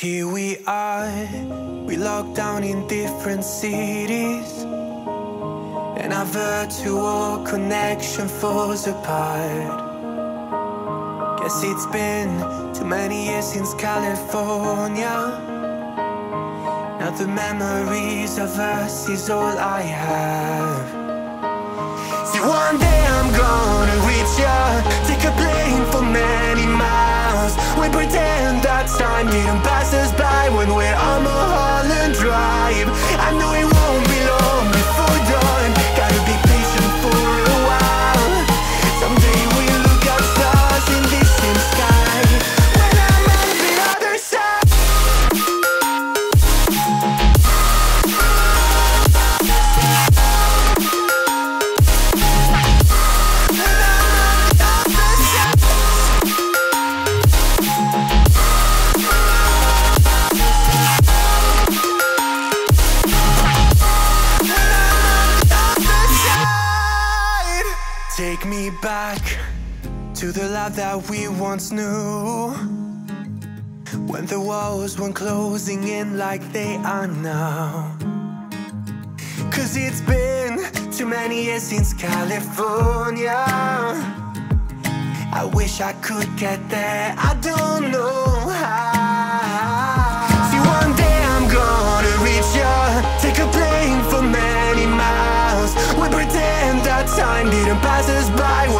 Here we are, we locked down in different cities, and our virtual connection falls apart. Guess it's been too many years since California. Now the memories of us is all I have. See, one day I'm gonna reach ya, take a plane for many miles. We pretend that time didn't pass us by when we're on Mulholland Drive. I know it Take me back to the life that we once knew. When the walls weren't closing in like they are now. Cause it's been too many years since California. I wish I could get there, I don't know how. See, one day I'm gonna reach ya, take a plane for many miles. We pretend that time didn't pass 在我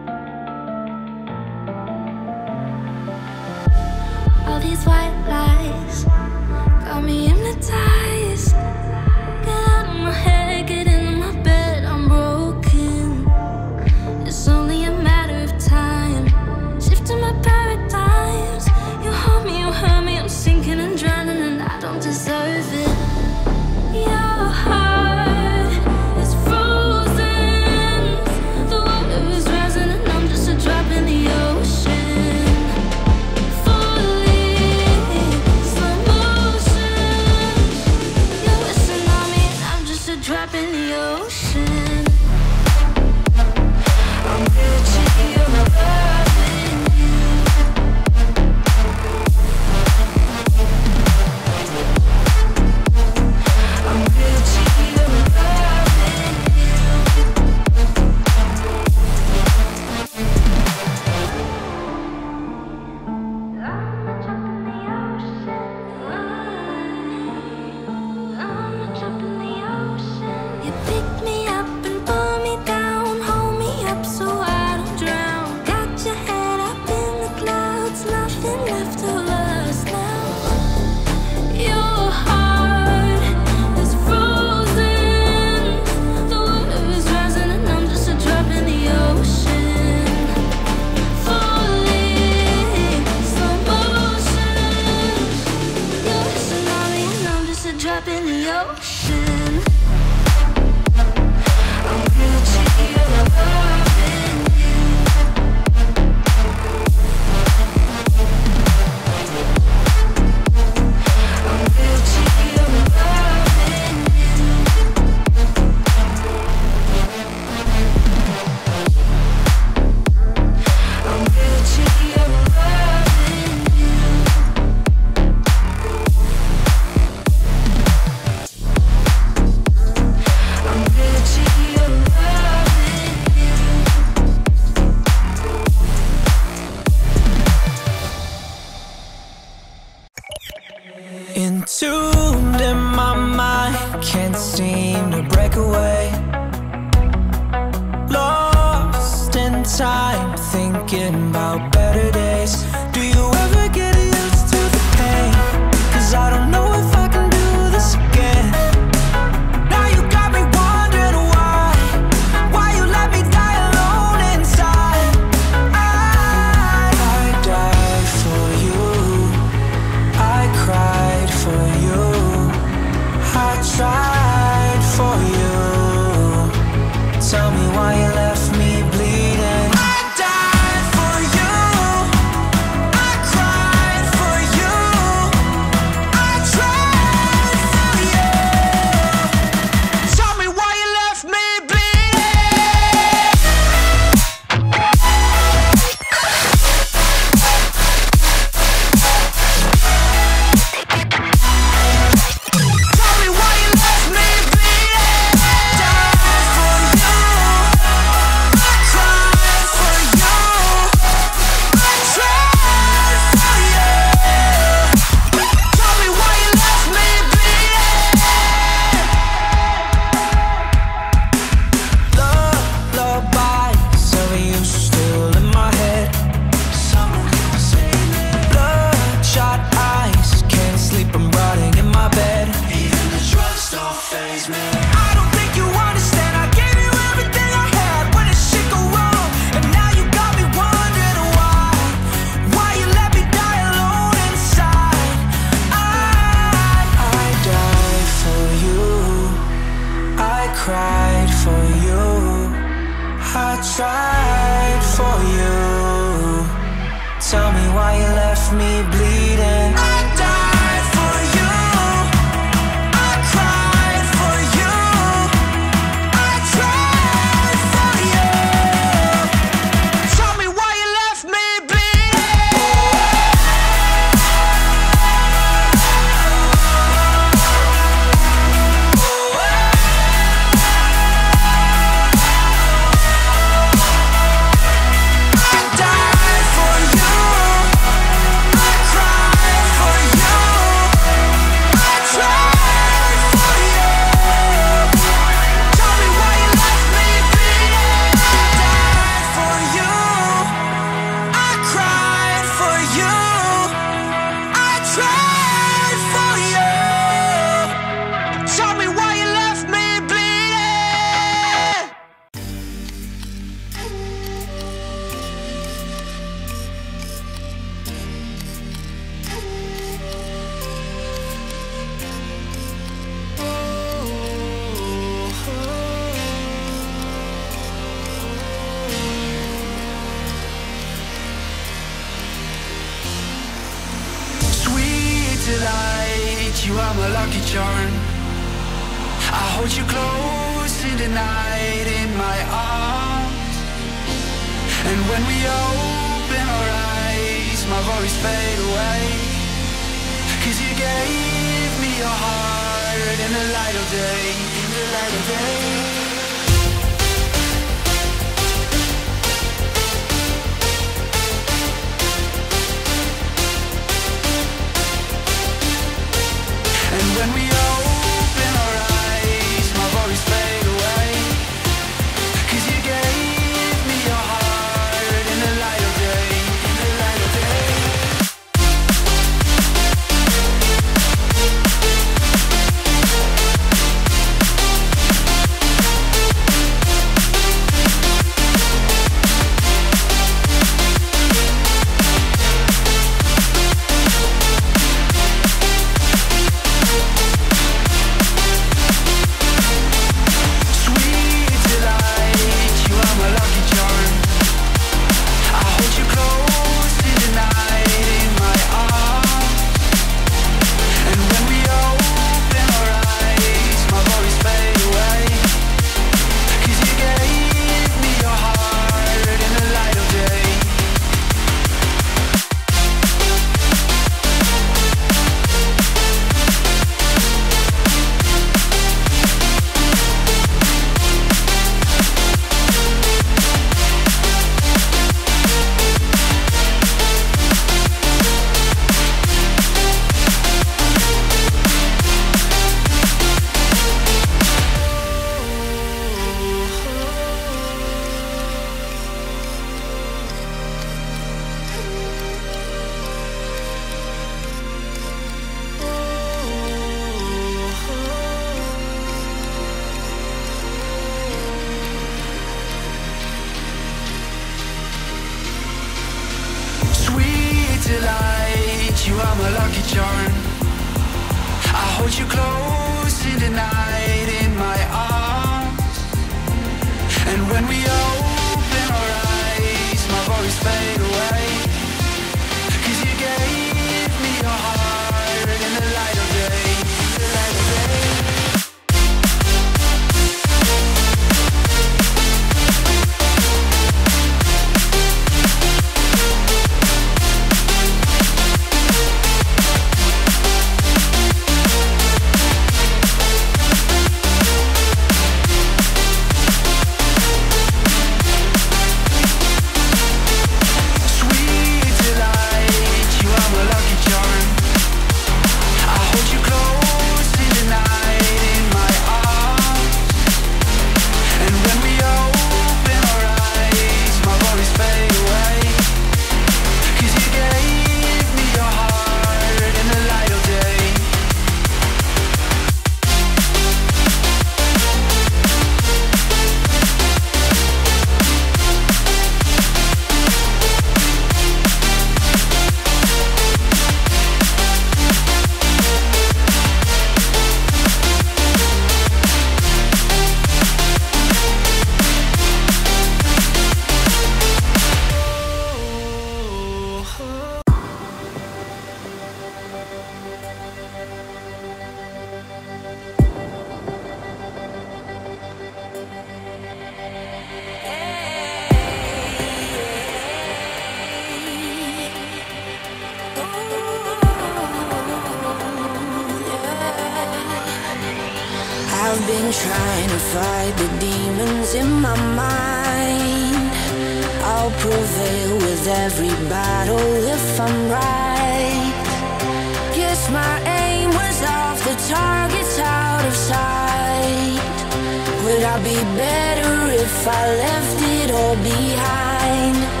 Would I be better if I left it all behind?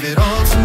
Give it all to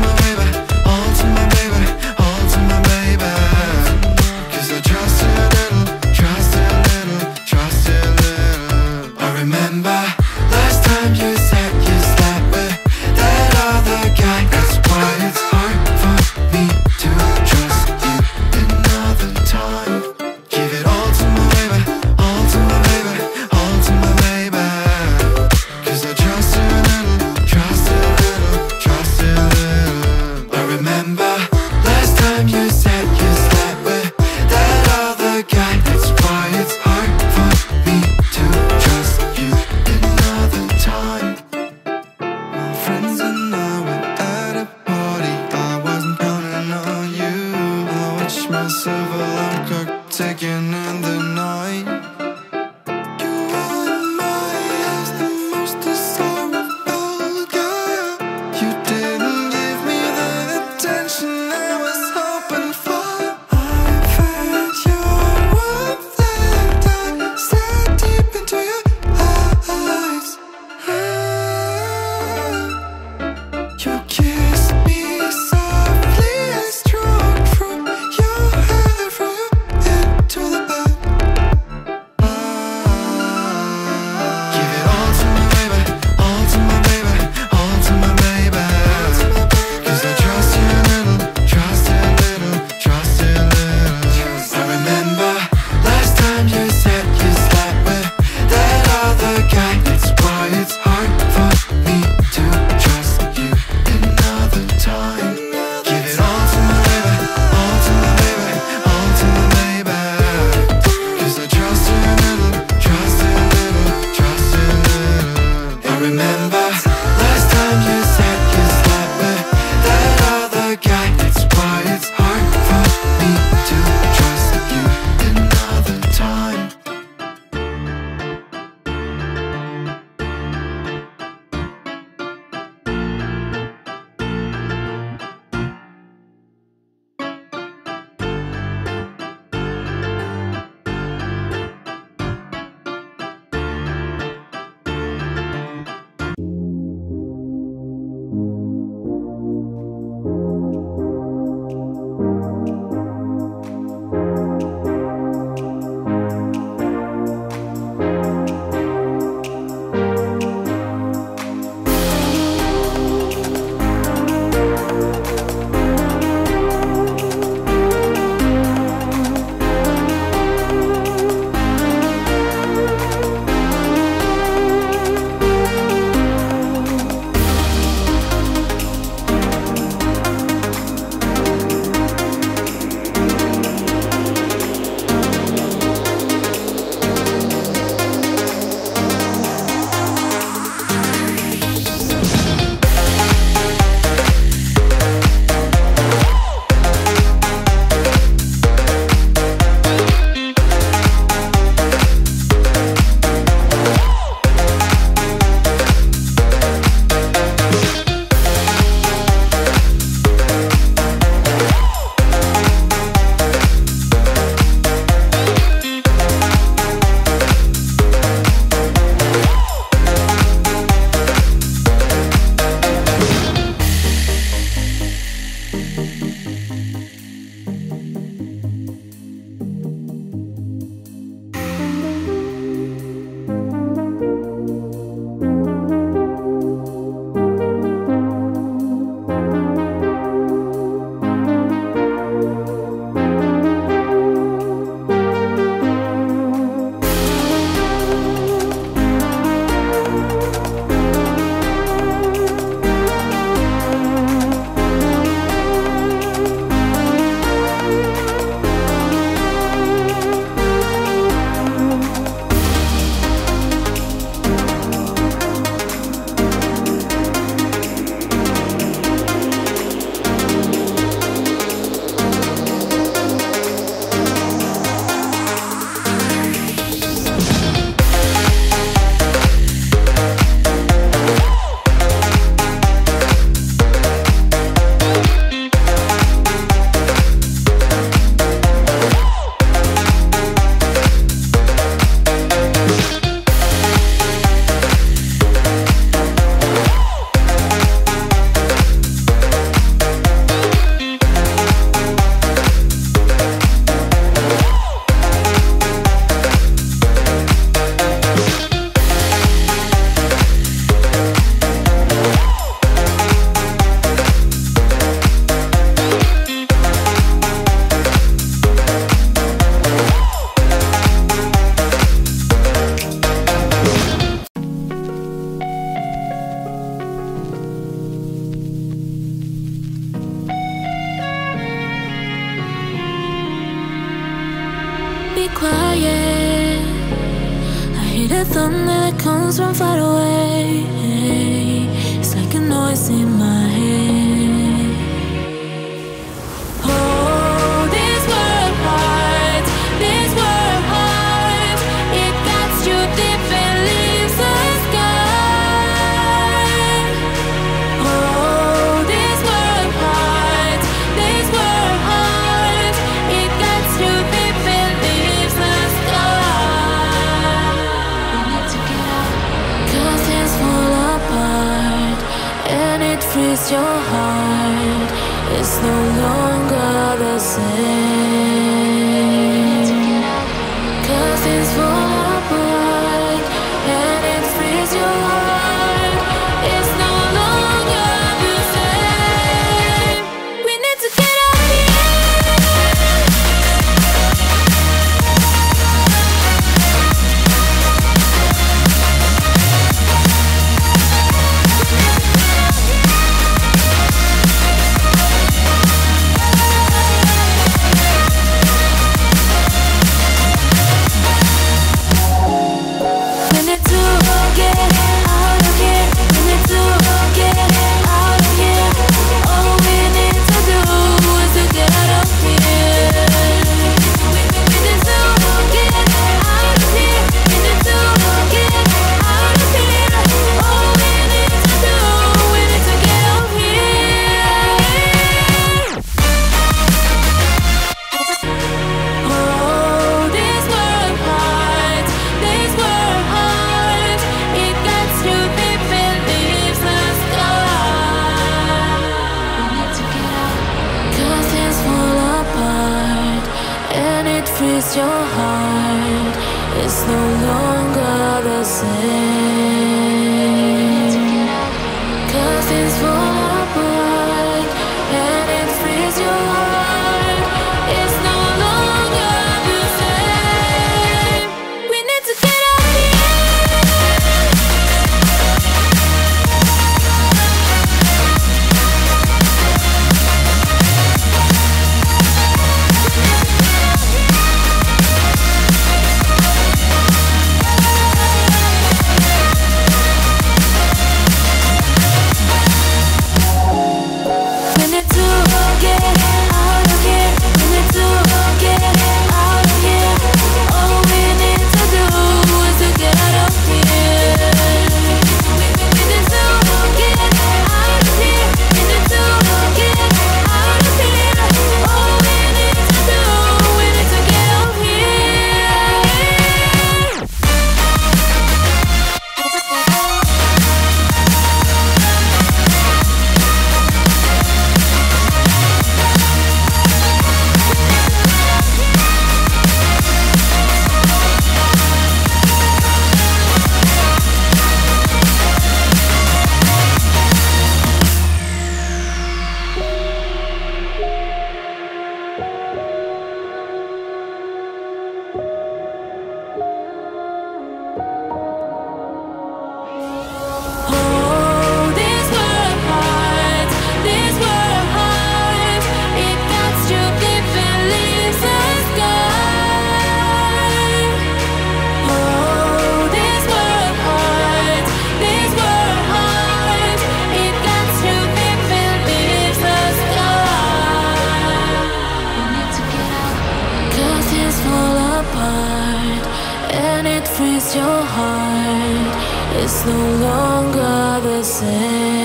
frees your heart. It's no longer the same.